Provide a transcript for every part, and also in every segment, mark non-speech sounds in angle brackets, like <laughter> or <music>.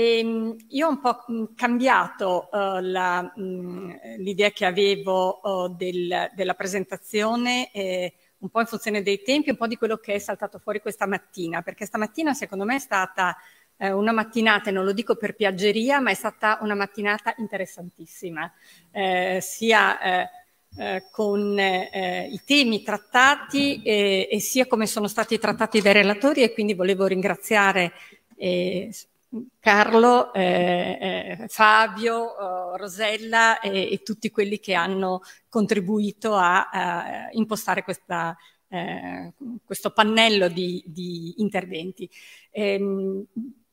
E, ehm, io ho un po' cambiato uh, l'idea che avevo uh, del, della presentazione, eh, un po' in funzione dei tempi, un po' di quello che è saltato fuori questa mattina, perché stamattina secondo me è stata eh, una mattinata, e non lo dico per piaggeria, ma è stata una mattinata interessantissima, eh, sia eh, eh, con i temi trattati e, sia come sono stati trattati dai relatori e quindi volevo ringraziare eh, Carlo, eh, eh, Fabio, oh, Rosella e, e, tutti quelli che hanno contribuito a, a impostare questa, eh, questo pannello di, di interventi. Ehm,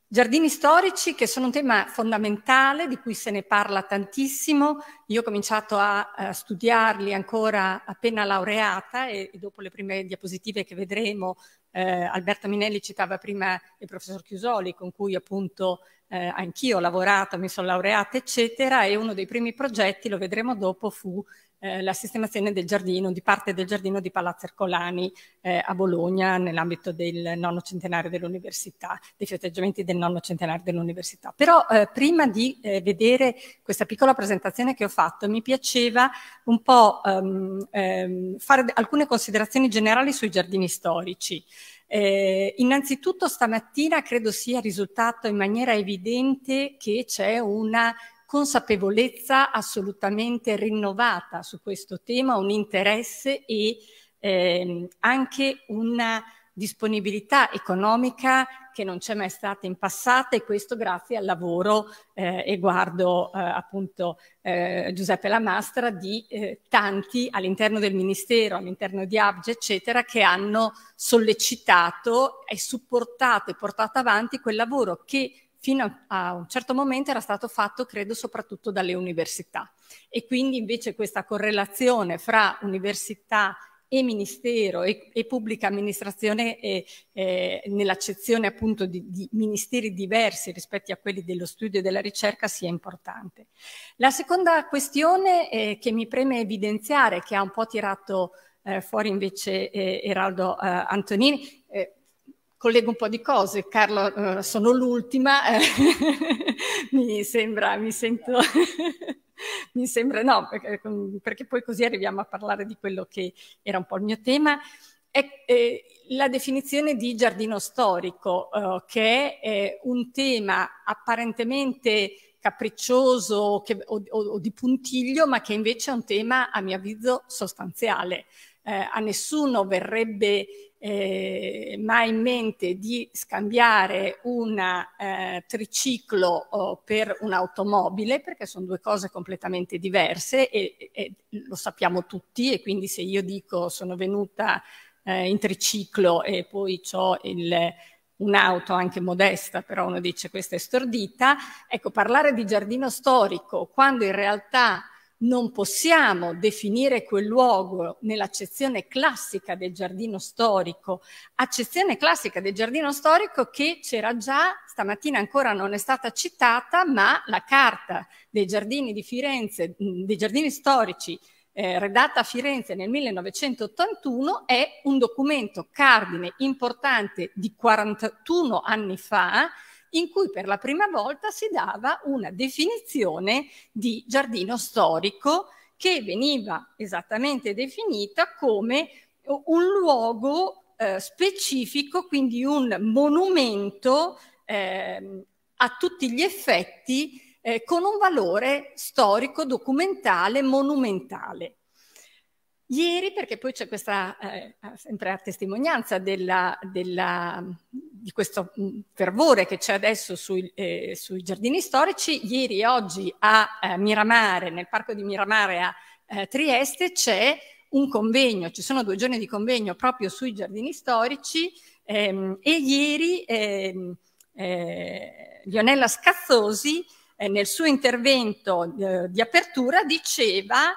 Giardini storici che sono un tema fondamentale di cui se ne parla tantissimo. Io ho cominciato a, a studiarli ancora appena laureata e, e, dopo le prime diapositive che vedremo, eh, Alberto Minelli citava prima il professor Chiusoli con cui appunto eh, anch'io ho lavorato, mi sono laureata eccetera e uno dei primi progetti, lo vedremo dopo, fu eh, la sistemazione del giardino, di parte del giardino di Palazzo Ercolani eh, a Bologna nell'ambito del nonno centenario dell'università, dei festeggiamenti del nonno centenario dell'università. Però eh, prima di eh, vedere questa piccola presentazione che ho fatto, mi piaceva un po' um, um, fare alcune considerazioni generali sui giardini storici. Eh, innanzitutto stamattina credo sia risultato in maniera evidente che c'è una consapevolezza assolutamente rinnovata su questo tema, un interesse e eh, anche una disponibilità economica che non c'è mai stata in passato e questo grazie al lavoro, eh, e guardo eh, appunto eh, Giuseppe Lamastra, di eh, tanti all'interno del Ministero, all'interno di Abge, eccetera, che hanno sollecitato e supportato e portato avanti quel lavoro che fino a un certo momento era stato fatto, credo, soprattutto dalle università. E quindi invece questa correlazione fra università e ministero e, e pubblica amministrazione eh, eh, nell'accezione appunto di, di, ministeri diversi rispetto a quelli dello studio e della ricerca sia importante. La seconda questione eh, che mi preme evidenziare, che ha un po' tirato eh, fuori invece eh, Eraldo eh, Antonini, collego un po' di cose. Carlo, uh, sono l'ultima, eh, <laughs> mi sembra, mi sento, <laughs> mi sembra, no, perché, perché, poi così arriviamo a parlare di quello che era un po' il mio tema. È, eh, la definizione di giardino storico, uh, che è un tema apparentemente capriccioso che, o, o, o, di puntiglio, ma che invece è un tema, a mio avviso, sostanziale. Eh, a nessuno verrebbe eh, mai in mente di scambiare un eh, triciclo oh, per un'automobile, perché sono due cose completamente diverse e, e, lo sappiamo tutti e quindi se io dico sono venuta eh, in triciclo e poi ho un'auto anche modesta, però uno dice questa è stordita, ecco parlare di giardino storico quando in realtà non possiamo definire quel luogo nell'accezione classica del giardino storico, accezione classica del giardino storico che c'era già, stamattina ancora non è stata citata, ma la carta dei giardini di Firenze, dei giardini storici eh, redatta a Firenze nel 1981 è un documento cardine importante di 41 anni fa in cui per la prima volta si dava una definizione di giardino storico che veniva esattamente definita come un luogo eh, specifico, quindi un monumento eh, a tutti gli effetti eh, con un valore storico, documentale, monumentale. Ieri, perché poi c'è questa, eh, sempre a testimonianza della, della, di questo mm, fervore che c'è adesso sui, eh, sui, giardini storici, ieri e oggi a eh, Miramare, nel parco di Miramare a eh, Trieste, c'è un convegno, ci sono due giorni di convegno proprio sui giardini storici ehm, e ieri ehm, eh, Lionella Scazzosi eh, nel suo intervento di apertura diceva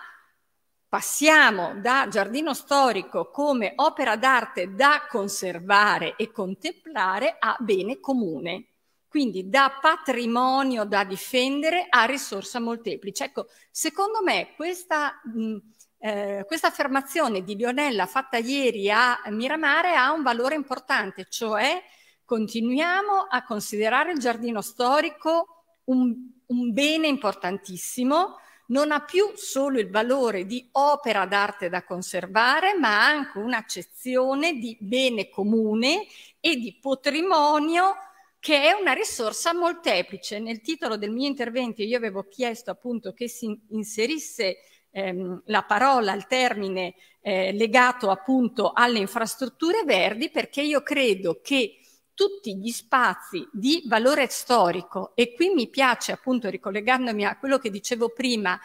Passiamo da giardino storico come opera d'arte da conservare e contemplare a bene comune, quindi da patrimonio da difendere a risorsa molteplice. Ecco, secondo me questa, mh, eh, questa affermazione di Lionella fatta ieri a Miramare ha un valore importante, cioè continuiamo a considerare il giardino storico un, un bene importantissimo, non ha più solo il valore di opera d'arte da conservare, ma anche un'accezione di bene comune e di patrimonio che è una risorsa molteplice. Nel titolo del mio intervento io avevo chiesto appunto che si inserisse ehm, la parola, il termine eh, legato appunto alle infrastrutture verdi, perché io credo che tutti gli spazi di valore storico, e qui mi piace appunto ricollegandomi a quello che dicevo prima,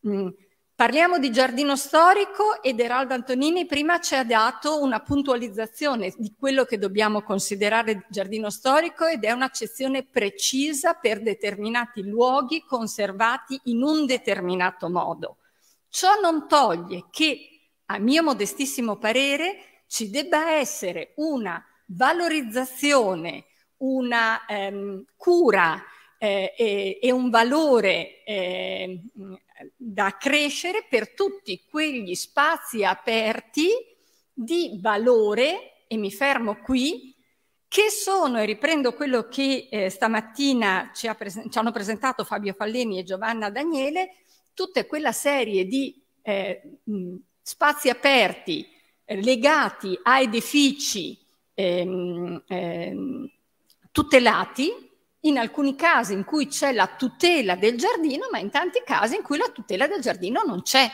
mh, Parliamo di giardino storico ed Eraldo Antonini prima ci ha dato una puntualizzazione di quello che dobbiamo considerare giardino storico ed è un'accezione precisa per determinati luoghi conservati in un determinato modo. Ciò non toglie che, a mio modestissimo parere, ci debba essere una valorizzazione, una ehm, cura eh, e, e, un valore eh, da crescere per tutti quegli spazi aperti di valore, e mi fermo qui, che sono, e riprendo quello che eh, stamattina ci, ha presen- ci, hanno presentato Fabio Falleni e Giovanna Daniele, tutta quella serie di eh, mh, spazi aperti eh, legati a edifici ehm, ehm, tutelati in alcuni casi in cui c'è la tutela del giardino, ma in tanti casi in cui la tutela del giardino non c'è.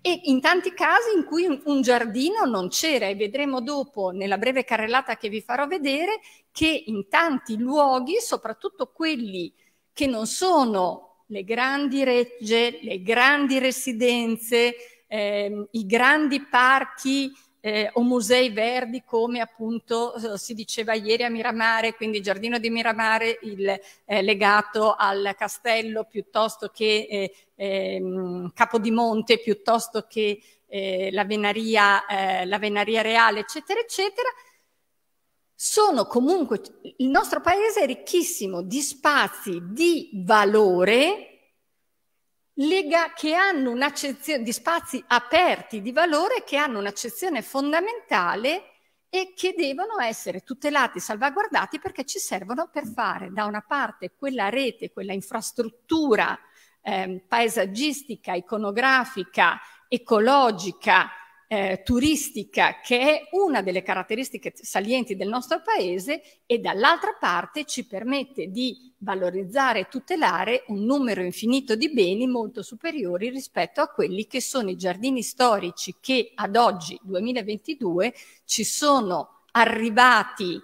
E in tanti casi in cui un, giardino non c'era e vedremo dopo nella breve carrellata che vi farò vedere che in tanti luoghi, soprattutto quelli che non sono le grandi regge, le grandi residenze, eh, i grandi parchi eh, o musei verdi come appunto eh, si diceva ieri a Miramare, quindi giardino di Miramare il, eh, legato al castello piuttosto che eh, ehm, Capodimonte, piuttosto che eh, la venaria, eh, la venaria reale, eccetera, eccetera. Sono comunque, il nostro paese è ricchissimo di spazi di valore lega, che hanno un'accezione di spazi aperti di valore che hanno un'accezione fondamentale e che devono essere tutelati, salvaguardati perché ci servono per fare da una parte quella rete, quella infrastruttura eh, paesaggistica, iconografica, ecologica, eh, turistica che è una delle caratteristiche salienti del nostro paese e dall'altra parte ci permette di valorizzare e tutelare un numero infinito di beni molto superiori rispetto a quelli che sono i giardini storici che ad oggi, 2022, ci sono arrivati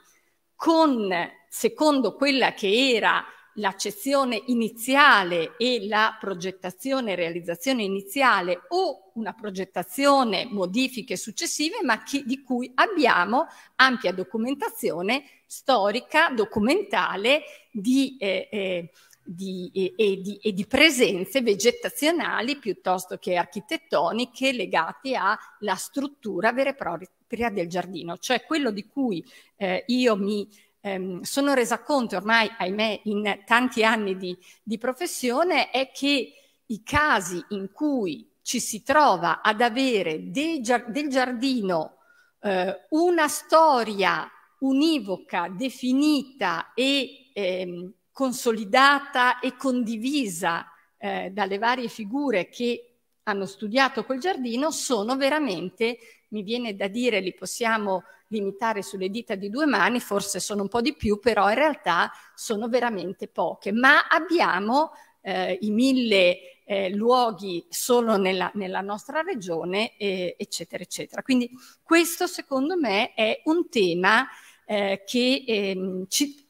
con, secondo quella che era l'accezione iniziale e la progettazione e realizzazione iniziale o una progettazione, modifiche successive, ma che, di cui abbiamo ampia documentazione storica, documentale di, eh, eh, di, eh, e, di, e, di, presenze vegetazionali piuttosto che architettoniche legate alla struttura vera e propria del giardino, cioè quello di cui eh, io mi ehm, sono resa conto ormai, ahimè, in tanti anni di, di professione è che i casi in cui ci si trova ad avere del, del giardino eh, una storia univoca, definita e ehm, consolidata e condivisa eh, dalle varie figure che hanno studiato quel giardino sono veramente, mi viene da dire, li possiamo limitare sulle dita di due mani, forse sono un po' di più, però in realtà sono veramente poche. Ma abbiamo eh, i mille eh, luoghi solo nella, nella nostra regione, eh, eccetera, eccetera. Quindi questo secondo me è un tema eh, che ehm, ci,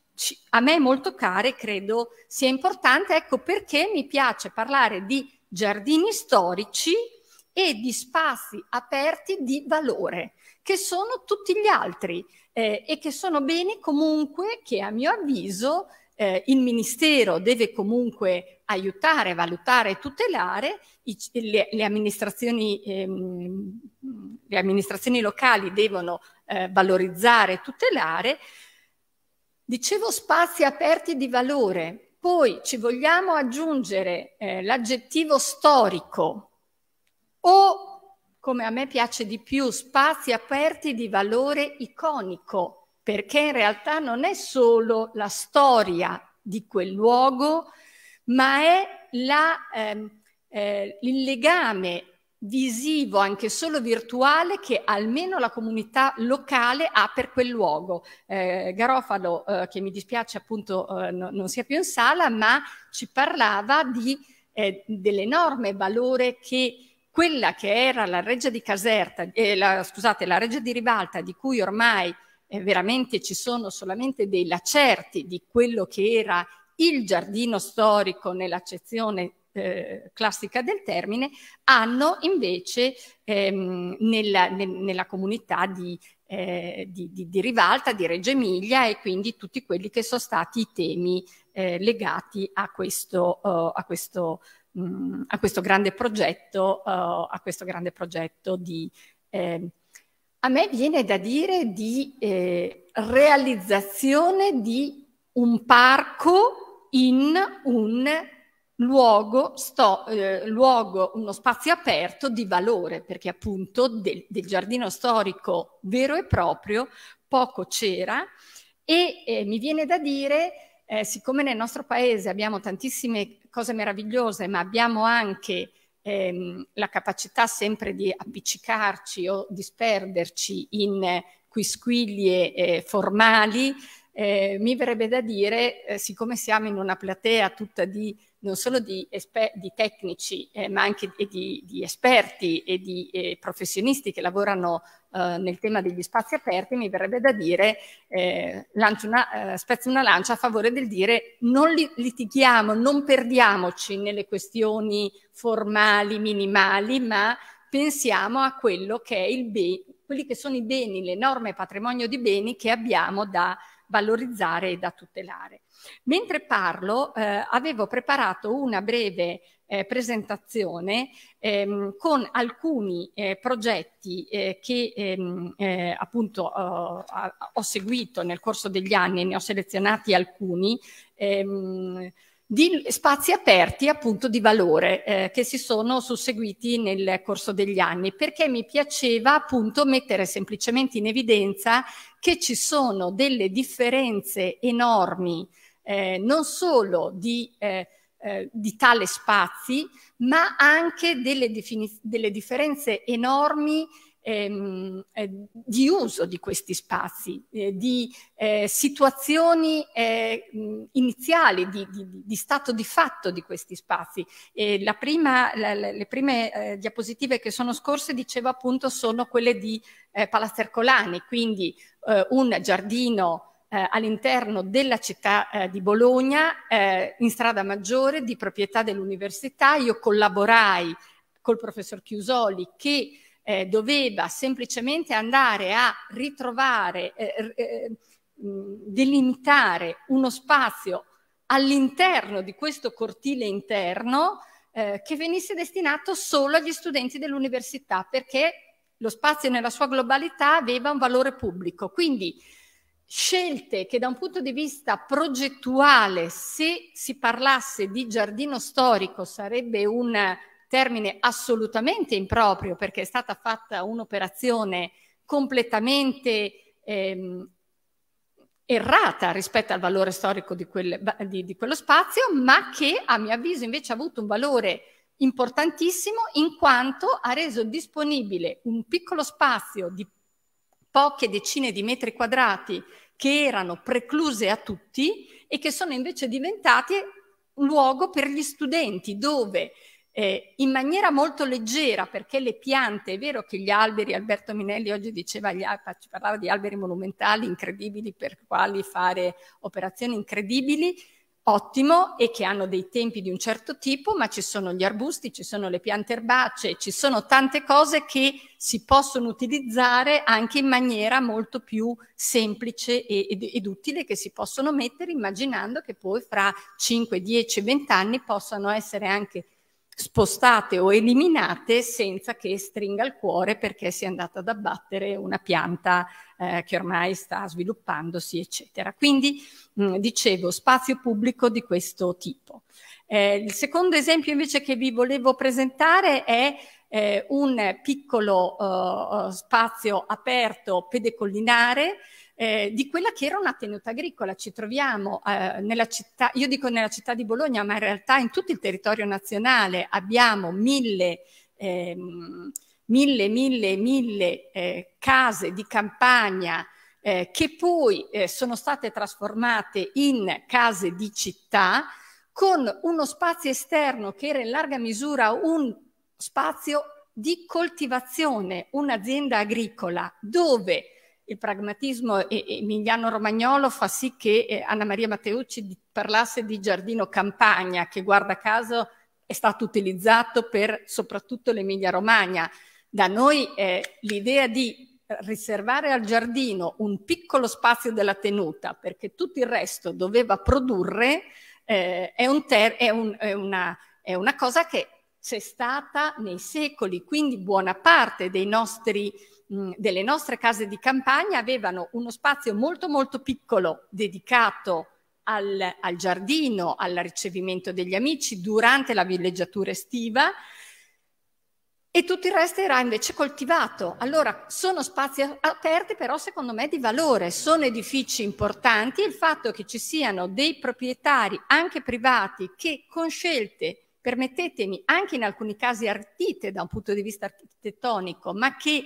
a me molto caro e credo sia importante. Ecco perché mi piace parlare di giardini storici e di spazi aperti di valore che sono tutti gli altri eh, e che sono beni comunque che a mio avviso eh, il Ministero deve comunque aiutare, valutare e tutelare, i, le, le, amministrazioni, ehm, le, amministrazioni, locali devono eh, valorizzare e tutelare. Dicevo spazi aperti di valore, poi ci vogliamo aggiungere eh, l'aggettivo storico. O come a me piace di più, spazi aperti di valore iconico, perché in realtà non è solo la storia di quel luogo, ma è la, ehm, eh, il legame visivo, anche solo virtuale, che almeno la comunità locale ha per quel luogo. Eh, Garofalo, eh, che mi dispiace appunto eh, no, non sia più in sala, ma ci parlava di, eh, dell'enorme valore che quella che era la reggia di Caserta, eh, la, scusate, la reggia di Rivalta, di cui ormai eh, veramente ci sono solamente dei lacerti di quello che era il giardino storico nell'accezione eh, classica del termine, hanno invece ehm, nella, ne, nella, comunità di, eh, di, di, di, Rivalta, di Reggio Emilia e quindi tutti quelli che sono stati i temi eh, legati a questo, uh, a, questo, mh, a questo, grande progetto, uh, a questo grande progetto di eh, a me viene da dire di realizzazione di un parco in un luogo, sto, eh, luogo, uno spazio aperto di valore, perché appunto del, del giardino storico vero e proprio poco c'era e eh, mi viene da dire, eh, siccome nel nostro paese abbiamo tantissime cose meravigliose, ma abbiamo anche ehm, la capacità sempre di appiccicarci o disperderci in eh, quisquiglie eh, formali, eh, mi verrebbe da dire, eh, siccome siamo in una platea tutta di non solo di, di tecnici, eh, ma anche di, di, esperti e di eh, professionisti che lavorano eh, nel tema degli spazi aperti, mi verrebbe da dire, eh, una, spezzo una lancia a favore del dire non li, litighiamo, non perdiamoci nelle questioni formali, minimali, ma pensiamo a quello che è il bene, quelli che sono i beni, l'enorme patrimonio di beni che abbiamo da valorizzare e da tutelare. Mentre parlo, eh, avevo preparato una breve eh, presentazione ehm, con alcuni eh, progetti eh, che ehm, eh, appunto ho, ho seguito nel corso degli anni, ne ho selezionati alcuni. Ehm, di spazi aperti appunto di valore eh, che si sono susseguiti nel corso degli anni perché mi piaceva appunto mettere semplicemente in evidenza che ci sono delle differenze enormi eh, non solo di, eh, eh, di tale spazi ma anche delle, delle differenze enormi ehm, eh, di uso di questi spazi, eh, di eh, situazioni eh, iniziali, di, di, di, stato di fatto di questi spazi. Prima, la, le prime eh, diapositive che sono scorse, dicevo appunto, sono quelle di eh, Palazzo Ercolani, quindi un giardino eh, all'interno della città eh, di Bologna, eh, in strada maggiore, di proprietà dell'università. Io collaborai col professor Chiusoli che eh, doveva semplicemente andare a ritrovare, eh, eh, delimitare uno spazio all'interno di questo cortile interno eh, che venisse destinato solo agli studenti dell'università perché lo spazio nella sua globalità aveva un valore pubblico. Quindi scelte che da un punto di vista progettuale, se si parlasse di giardino storico, sarebbe un termine assolutamente improprio perché è stata fatta un'operazione completamente ehm, errata rispetto al valore storico di, quel, di, di quello spazio, ma che a mio avviso invece ha avuto un valore importantissimo in quanto ha reso disponibile un piccolo spazio di poche decine di metri quadrati che erano precluse a tutti e che sono invece diventati un luogo per gli studenti dove eh, in maniera molto leggera, perché le piante, è vero che gli alberi, Alberto Minelli oggi diceva, gli, parlava di alberi monumentali incredibili per quali fare operazioni incredibili, ottimo e che hanno dei tempi di un certo tipo, ma ci sono gli arbusti, ci sono le piante erbacee, ci sono tante cose che si possono utilizzare anche in maniera molto più semplice ed, ed utile che si possono mettere immaginando che poi fra 5, 10, 20 anni possano essere anche spostate o eliminate senza che stringa il cuore perché si è andata ad abbattere una pianta eh, che ormai sta sviluppandosi, eccetera. Quindi, mh, dicevo, spazio pubblico di questo tipo. Eh, il secondo esempio invece che vi volevo presentare è eh, un piccolo uh, spazio aperto pedecollinare eh, di quella che era una tenuta agricola. Ci troviamo eh, nella città, io dico nella città di Bologna, ma in realtà in tutto il territorio nazionale abbiamo mille, ehm, mille, mille, mille eh, case di campagna eh, che poi eh, sono state trasformate in case di città con uno spazio esterno che era in larga misura un spazio di coltivazione, un'azienda agricola dove il pragmatismo emiliano-romagnolo fa sì che eh, Anna Maria Matteucci parlasse di giardino campagna, che guarda caso è stato utilizzato per soprattutto l'Emilia Romagna. Da noi eh, l'idea di riservare al giardino un piccolo spazio della tenuta perché tutto il resto doveva produrre eh, è, un ter- è, un, è, una, è una cosa che c'è stata nei secoli, quindi buona parte nostri, mh, delle nostre case di campagna avevano uno spazio molto molto piccolo dedicato al, al giardino, al ricevimento degli amici durante la villeggiatura estiva e tutto il resto era invece coltivato. Allora sono spazi aperti però secondo me di valore, sono edifici importanti il fatto che ci siano dei proprietari anche privati che con scelte, permettetemi, anche in alcuni casi ardite da un punto di vista architettonico, ma che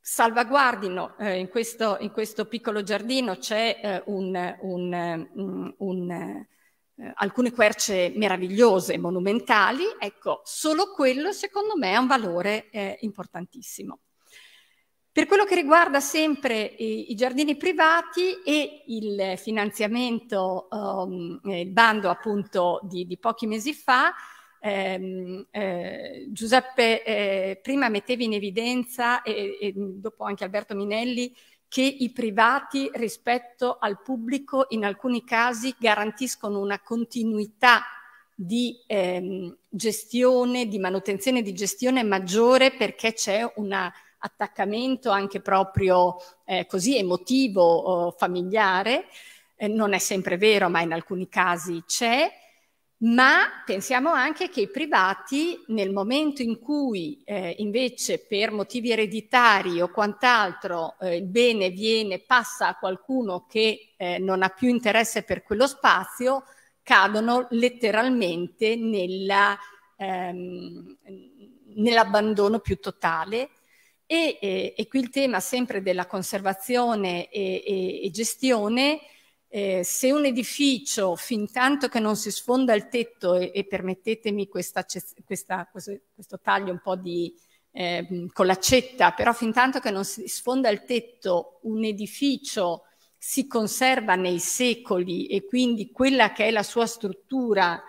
salvaguardino eh, in, questo, in, questo, piccolo giardino c'è eh, un, un, un, un eh, alcune querce meravigliose, monumentali, ecco, solo quello secondo me ha un valore eh, importantissimo. Per quello che riguarda sempre i, i giardini privati e il finanziamento, um, il bando appunto di, di pochi mesi fa, ehm, eh, Giuseppe eh, prima metteva in evidenza e, e dopo anche Alberto Minelli che i privati rispetto al pubblico in alcuni casi garantiscono una continuità di ehm, gestione, di manutenzione di gestione maggiore perché c'è un attaccamento anche proprio eh, così emotivo o familiare. Eh, non è sempre vero, ma in alcuni casi c'è ma pensiamo anche che i privati nel momento in cui eh, invece per motivi ereditari o quant'altro eh, il bene viene, passa a qualcuno che eh, non ha più interesse per quello spazio, cadono letteralmente nella, ehm, nell'abbandono più totale. E, e, qui il tema sempre della conservazione e, e gestione eh, se un edificio, fin tanto che non si sfonda il tetto, e, e permettetemi questa, questa, questo, questo, taglio un po' di, eh, con l'accetta, però fin tanto che non si sfonda il tetto, un edificio si conserva nei secoli e quindi quella che è la sua struttura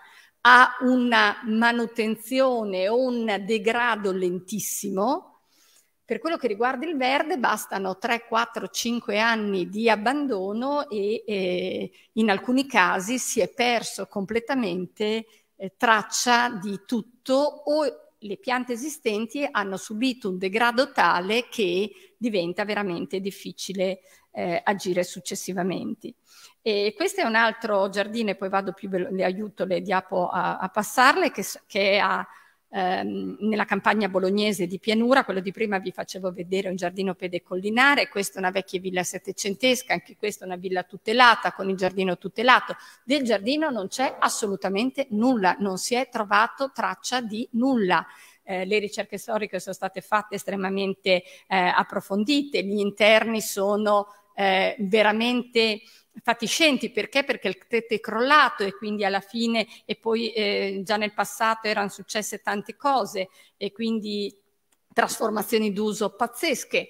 ha una manutenzione o un degrado lentissimo, per quello che riguarda il verde bastano 3, 4, 5 anni di abbandono e eh, in alcuni casi si è perso completamente eh, traccia di tutto o le piante esistenti hanno subito un degrado tale che diventa veramente difficile eh, agire successivamente. E questo è un altro giardino, poi vado più, le aiuto le diapo a, a passarle, che, che ha ehm, nella campagna bolognese di pianura, quello di prima vi facevo vedere un giardino pedecollinare, questa è una vecchia villa settecentesca, anche questa è una villa tutelata con il giardino tutelato. Del giardino non c'è assolutamente nulla, non si è trovato traccia di nulla. Eh, le ricerche storiche sono state fatte estremamente eh, approfondite, gli interni sono eh, veramente fatiscenti perché? Perché il tetto è crollato e quindi alla fine e poi eh, già nel passato erano successe tante cose e quindi trasformazioni d'uso pazzesche.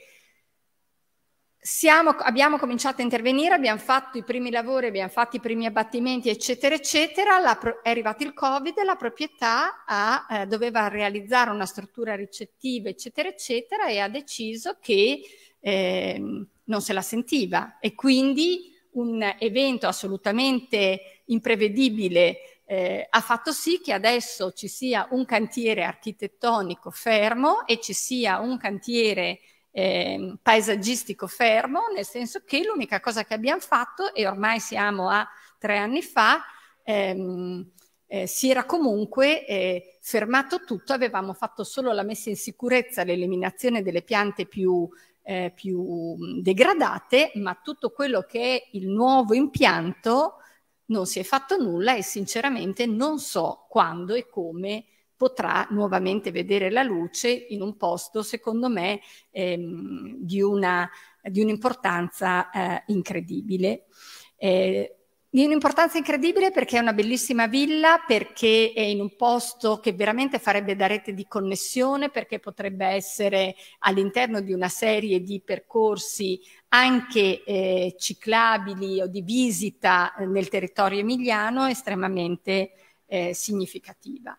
Siamo, abbiamo cominciato a intervenire, abbiamo fatto i primi lavori, abbiamo fatto i primi abbattimenti, eccetera, eccetera. La, è arrivato il Covid la proprietà ha, eh, doveva realizzare una struttura ricettiva, eccetera, eccetera, e ha deciso che eh, non se la sentiva e quindi un evento assolutamente imprevedibile eh, ha fatto sì che adesso ci sia un cantiere architettonico fermo e ci sia un cantiere eh, paesaggistico fermo, nel senso che l'unica cosa che abbiamo fatto, e ormai siamo a tre anni fa, ehm, eh, si era comunque eh, fermato tutto, avevamo fatto solo la messa in sicurezza, l'eliminazione delle piante più eh, più degradate, ma tutto quello che è il nuovo impianto non si è fatto nulla e sinceramente non so quando e come potrà nuovamente vedere la luce in un posto, secondo me, ehm, di, una, di un'importanza eh, incredibile. Eh, di un'importanza incredibile perché è una bellissima villa, perché è in un posto che veramente farebbe da rete di connessione, perché potrebbe essere all'interno di una serie di percorsi anche eh, ciclabili o di visita eh, nel territorio emiliano estremamente eh, significativa.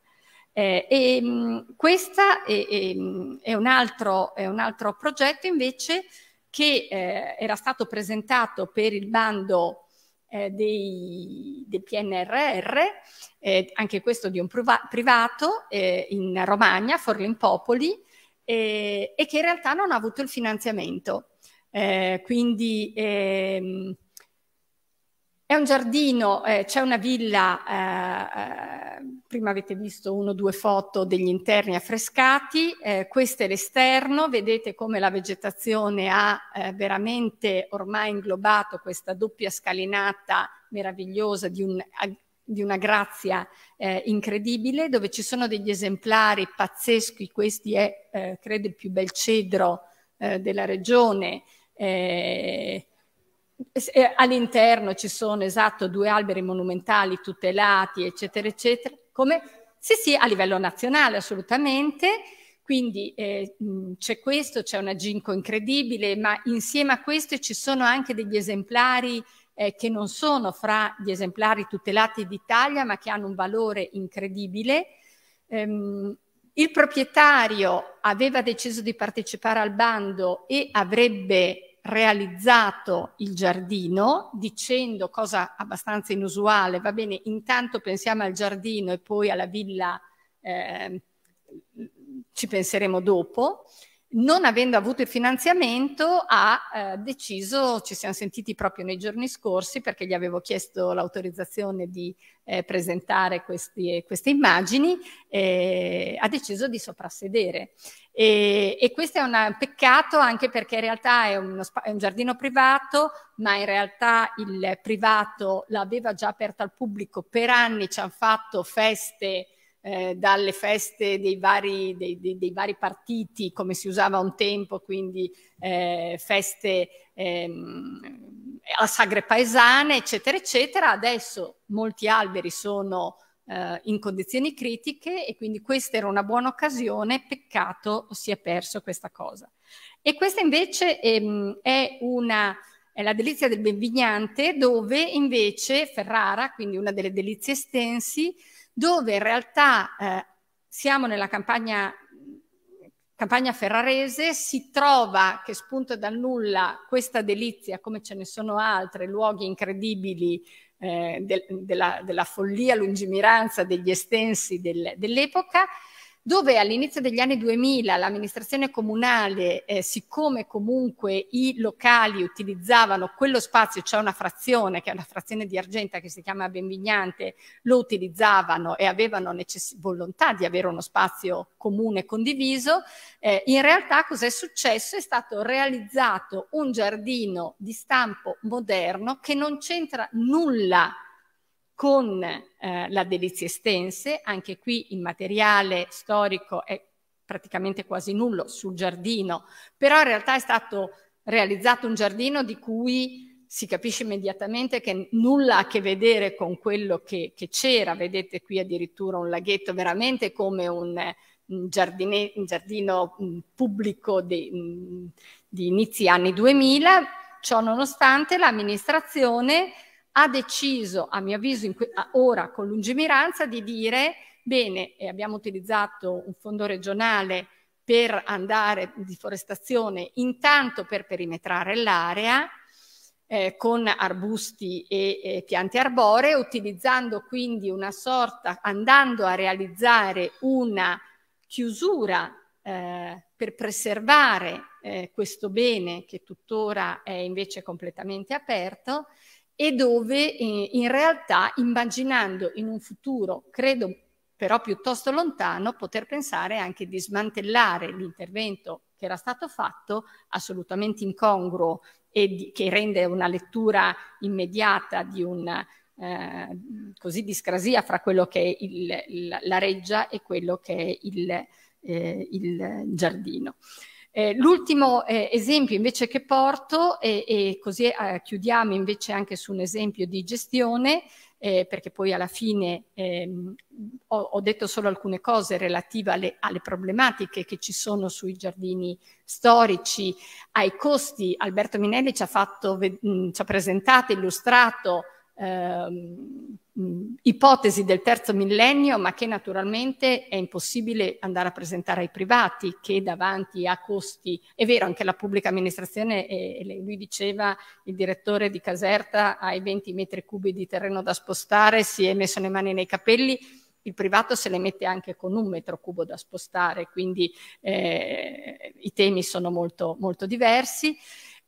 Eh, e mh, questa è, è, è, un altro, è, un altro, progetto invece che eh, era stato presentato per il bando eh, dei, del PNRR, eh, anche questo di un priva- privato eh, in Romagna, Forlimpopoli, eh, e che in realtà non ha avuto il finanziamento. Eh, quindi ehm, è un giardino, eh, c'è una villa, eh, eh, prima avete visto uno o due foto degli interni affrescati, eh, questo è l'esterno, vedete come la vegetazione ha eh, veramente ormai inglobato questa doppia scalinata meravigliosa di, un, di una grazia eh, incredibile, dove ci sono degli esemplari pazzeschi, questo è credo il più bel cedro della regione, eh, all'interno ci sono esatto due alberi monumentali tutelati, eccetera, eccetera. Come? Sì, sì, a livello nazionale assolutamente. Quindi eh, c'è questo, c'è una ginkgo incredibile, ma insieme a questo ci sono anche degli esemplari eh, che non sono fra gli esemplari tutelati d'Italia, ma che hanno un valore incredibile. Ehm, il proprietario aveva deciso di partecipare al bando e avrebbe realizzato il giardino dicendo cosa abbastanza inusuale, va bene, intanto pensiamo al giardino e poi alla villa eh, ci penseremo dopo. Non avendo avuto il finanziamento ha eh, deciso, ci siamo sentiti proprio nei giorni scorsi perché gli avevo chiesto l'autorizzazione di eh, presentare questi, queste immagini, eh, ha deciso di soprassedere. E, e questo è un peccato anche perché in realtà è, uno, è un giardino privato, ma in realtà il privato l'aveva già aperto al pubblico per anni, ci hanno fatto feste. Eh, dalle feste dei vari, dei, dei, dei vari, partiti, come si usava un tempo, quindi eh, feste ehm, a sagre paesane, eccetera, eccetera. Adesso molti alberi sono eh, in condizioni critiche e quindi questa era una buona occasione, peccato si è perso questa cosa. E questa invece ehm, è, una, è la delizia del Benvignante dove invece Ferrara, quindi una delle delizie estensi, dove in realtà eh, siamo nella campagna campagna ferrarese si trova che spunta dal nulla questa delizia, come ce ne sono altre, luoghi incredibili eh, de, della, della, follia lungimiranza degli estensi del, dell'epoca, dove all'inizio degli anni 2000 l'amministrazione comunale, eh, siccome comunque i locali utilizzavano quello spazio, cioè una frazione, che è una frazione di Argenta che si chiama Benvignante, lo utilizzavano e avevano volontà di avere uno spazio comune condiviso, eh, in realtà cos'è successo? È stato realizzato un giardino di stampo moderno che non c'entra nulla con eh, la delizia estense, anche qui il materiale storico è praticamente quasi nullo sul giardino, però in realtà è stato realizzato un giardino di cui si capisce immediatamente che nulla ha a che vedere con quello che, che c'era, vedete qui addirittura un laghetto veramente come un, un, giardine, un giardino pubblico di, di inizi anni 2000, ciò nonostante l'amministrazione ha deciso, a mio avviso, ora con lungimiranza, di dire bene, abbiamo utilizzato un fondo regionale per andare di forestazione intanto per perimetrare l'area eh, con arbusti e, e piante arboree, utilizzando quindi una sorta, andando a realizzare una chiusura eh, per preservare eh, questo bene che tuttora è invece completamente aperto e dove eh, in realtà immaginando in un futuro, credo però piuttosto lontano, poter pensare anche di smantellare l'intervento che era stato fatto, assolutamente incongruo e di, che rende una lettura immediata di una eh, così discrasia fra quello che è il, il, la reggia e quello che è il, eh, il giardino. Eh, l'ultimo eh, esempio invece che porto, e, e così eh, chiudiamo invece anche su un esempio di gestione, eh, perché poi alla fine ehm, ho, ho, detto solo alcune cose relative alle, alle, problematiche che ci sono sui giardini storici, ai costi. Alberto Minelli ci ha, fatto, mh, ci ha presentato, illustrato ehm, ipotesi del terzo millennio, ma che naturalmente è impossibile andare a presentare ai privati, che davanti a costi, è vero, anche la pubblica amministrazione, e lui diceva, il direttore di Caserta ai 20 metri cubi di terreno da spostare, si è messo le mani nei capelli, il privato se le mette anche con un metro cubo da spostare, quindi eh, i temi sono molto, molto diversi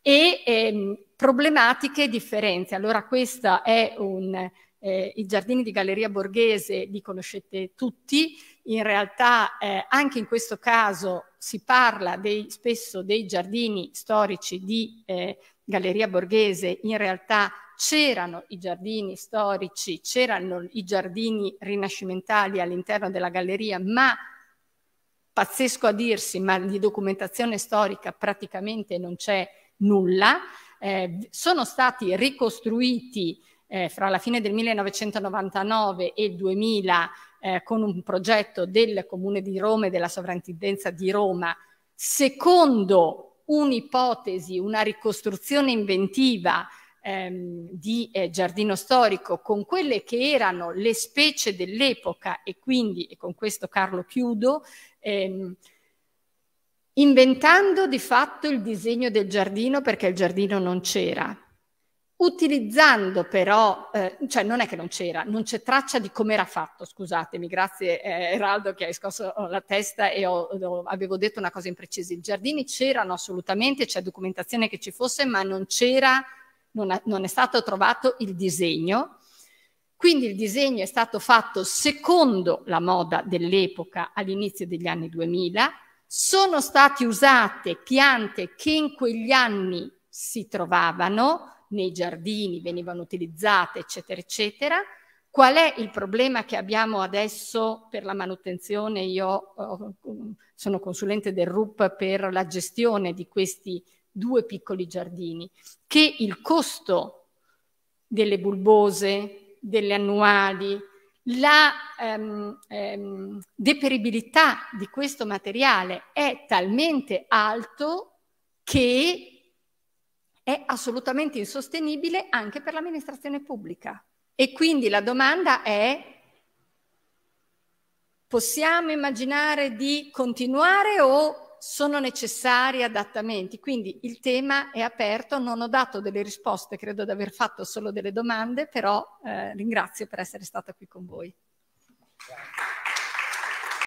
e ehm, problematiche e differenze. Allora questa è un, eh, i giardini di Galleria Borghese li conoscete tutti, in realtà eh, anche in questo caso si parla dei, spesso dei giardini storici di eh, Galleria Borghese, in realtà c'erano i giardini storici, c'erano i giardini rinascimentali all'interno della galleria, ma pazzesco a dirsi, ma di documentazione storica praticamente non c'è nulla, eh, sono stati ricostruiti eh, fra la fine del 1999 e il 2000 eh, con un progetto del Comune di Roma e della Sovrintendenza di Roma, secondo un'ipotesi, una ricostruzione inventiva ehm, di eh, giardino storico con quelle che erano le specie dell'epoca e quindi, e con questo Carlo chiudo, ehm, inventando di fatto il disegno del giardino perché il giardino non c'era, utilizzando però, eh, cioè non è che non c'era, non c'è traccia di come era fatto, scusatemi, grazie eh, Eraldo che hai scosso la testa e ho, ho, avevo detto una cosa imprecisa, i giardini c'erano assolutamente, c'è documentazione che ci fosse, ma non c'era, non, non è stato trovato il disegno, quindi il disegno è stato fatto secondo la moda dell'epoca all'inizio degli anni 2000, sono state usate piante che in quegli anni si trovavano nei giardini, venivano utilizzate, eccetera, eccetera. Qual è il problema che abbiamo adesso per la manutenzione? Io sono consulente del RUP per la gestione di questi due piccoli giardini, che il costo delle bulbose, delle annuali, la ehm, ehm, deperibilità di questo materiale è talmente alto che è assolutamente insostenibile anche per l'amministrazione pubblica. E quindi la domanda è, possiamo immaginare di continuare o sono necessari adattamenti? Quindi il tema è aperto, non ho dato delle risposte, credo di aver fatto solo delle domande, però eh, ringrazio per essere stata qui con voi. Grazie.